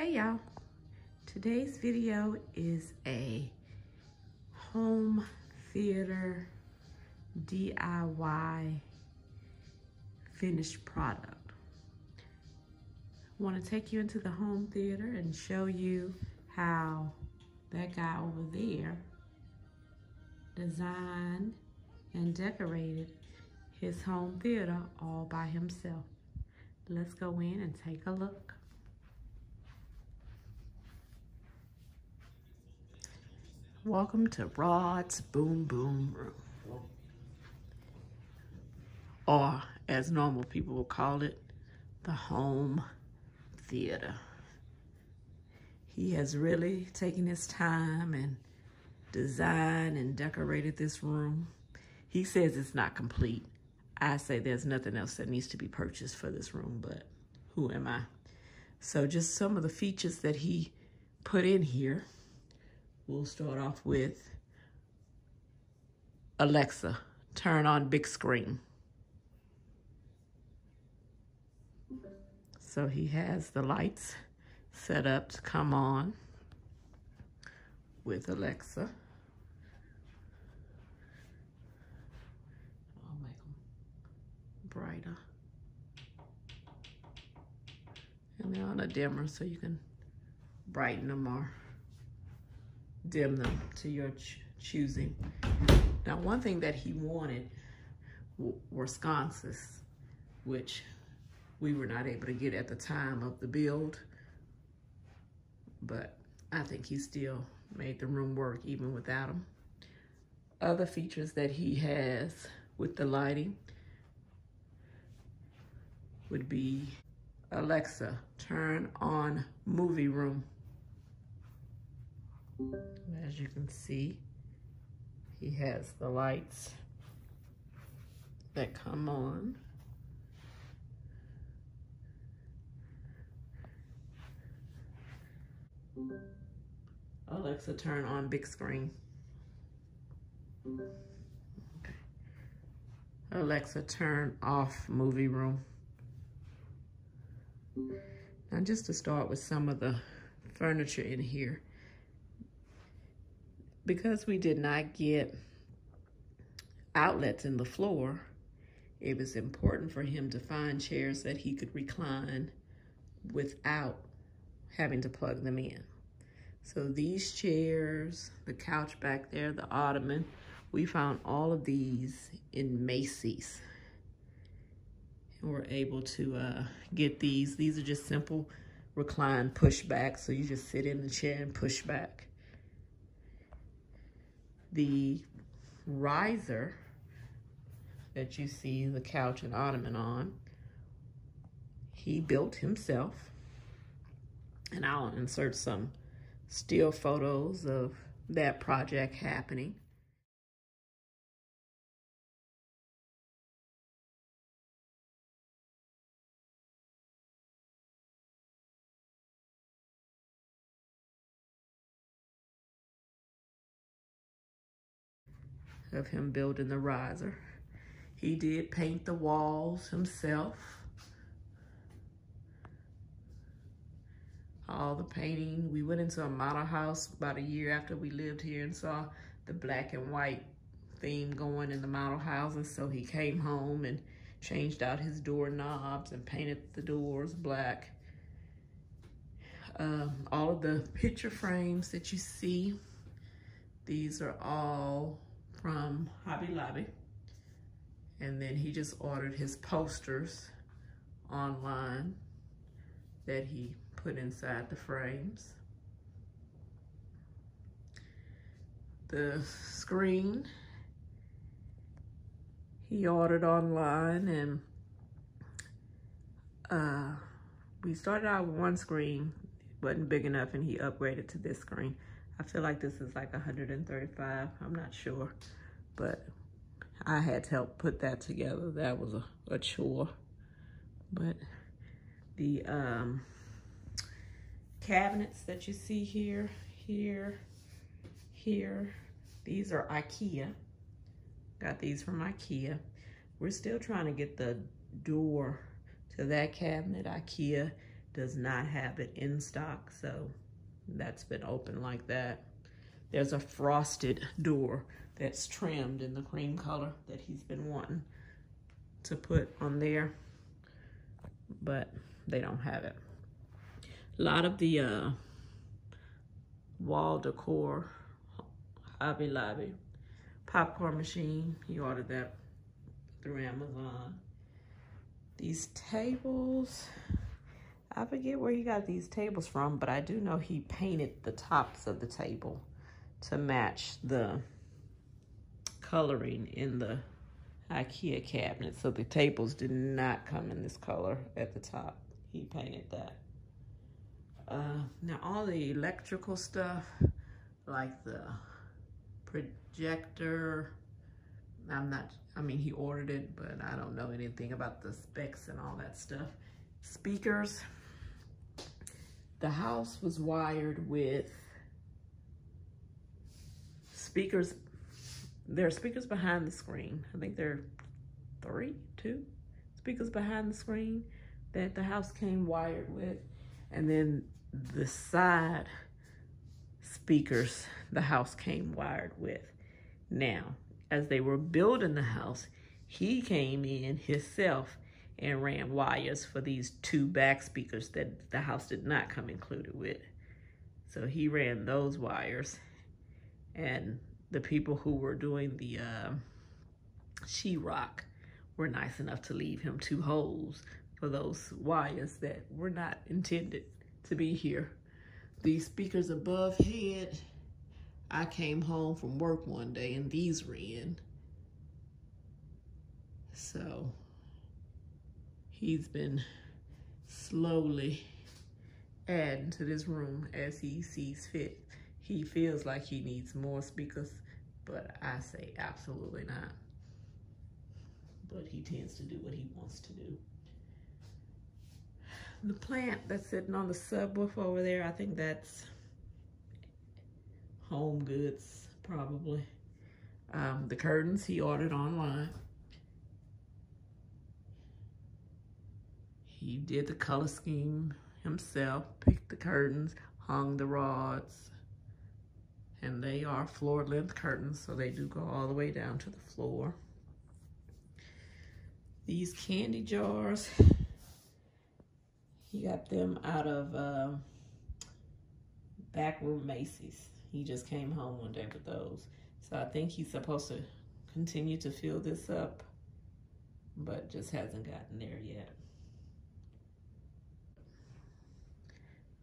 Hey y'all, today's video is a home theater DIY finished product. I want to take you into the home theater and show you how that guy over there designed and decorated his home theater all by himself. Let's go in and take a look. Welcome to Rod's Boom Boom Room. Or, as normal people will call it, the home theater. He has really taken his time and designed and decorated this room. He says it's not complete. I say there's nothing else that needs to be purchased for this room, but who am I? So just some of the features that he put in here. We'll start off with Alexa, turn on big screen. So he has the lights set up to come on with Alexa. I'll make them brighter. And they're on a dimmer so you can brighten them or dim them to your ch choosing. Now, one thing that he wanted were sconces, which we were not able to get at the time of the build, but I think he still made the room work even without them. Other features that he has with the lighting would be Alexa, turn on movie room. As you can see, he has the lights that come on. Alexa, turn on big screen. Okay. Alexa, turn off movie room. Now just to start with some of the furniture in here, because we did not get outlets in the floor, it was important for him to find chairs that he could recline without having to plug them in. So these chairs, the couch back there, the ottoman, we found all of these in Macy's. And we're able to uh, get these. These are just simple recline push back. So you just sit in the chair and push back the riser that you see the couch and ottoman on, he built himself. And I'll insert some still photos of that project happening. Of him building the riser. He did paint the walls himself. All the painting. We went into a model house about a year after we lived here and saw the black and white theme going in the model houses. So he came home and changed out his doorknobs and painted the doors black. Um, all of the picture frames that you see, these are all from Hobby Lobby. And then he just ordered his posters online that he put inside the frames. The screen he ordered online and uh, we started out with one screen, wasn't big enough and he upgraded to this screen. I feel like this is like 135. I'm not sure, but I had to help put that together. That was a, a chore. But the um, cabinets that you see here, here, here, these are Ikea. Got these from Ikea. We're still trying to get the door to that cabinet. Ikea does not have it in stock, so that's been open like that. There's a frosted door that's trimmed in the cream color that he's been wanting to put on there, but they don't have it. A lot of the uh, wall decor, Hobby Lobby, popcorn machine, he ordered that through Amazon. These tables, I forget where he got these tables from, but I do know he painted the tops of the table to match the coloring in the Ikea cabinet. So the tables did not come in this color at the top. He painted that. Uh, now all the electrical stuff, like the projector, I'm not, I mean, he ordered it, but I don't know anything about the specs and all that stuff. Speakers, the house was wired with speakers. There are speakers behind the screen. I think there are three, two speakers behind the screen that the house came wired with. And then the side speakers the house came wired with. Now, as they were building the house, he came in himself and ran wires for these two back speakers that the house did not come included with. So he ran those wires and the people who were doing the uh, sheetrock were nice enough to leave him two holes for those wires that were not intended to be here. These speakers above head, I came home from work one day and these ran. So he's been slowly adding to this room as he sees fit. He feels like he needs more speakers, but I say absolutely not. But he tends to do what he wants to do. The plant that's sitting on the subwoofer over there, I think that's home goods, probably. Um, the curtains he ordered online. He did the color scheme himself, picked the curtains, hung the rods, and they are floor length curtains, so they do go all the way down to the floor. These candy jars, he got them out of uh, backroom Macy's. He just came home one day with those. So I think he's supposed to continue to fill this up, but just hasn't gotten there yet.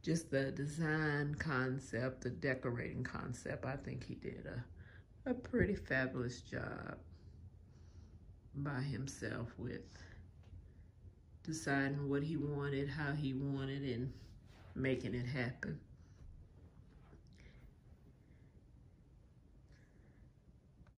Just the design concept, the decorating concept, I think he did a, a pretty fabulous job by himself with deciding what he wanted, how he wanted, and making it happen.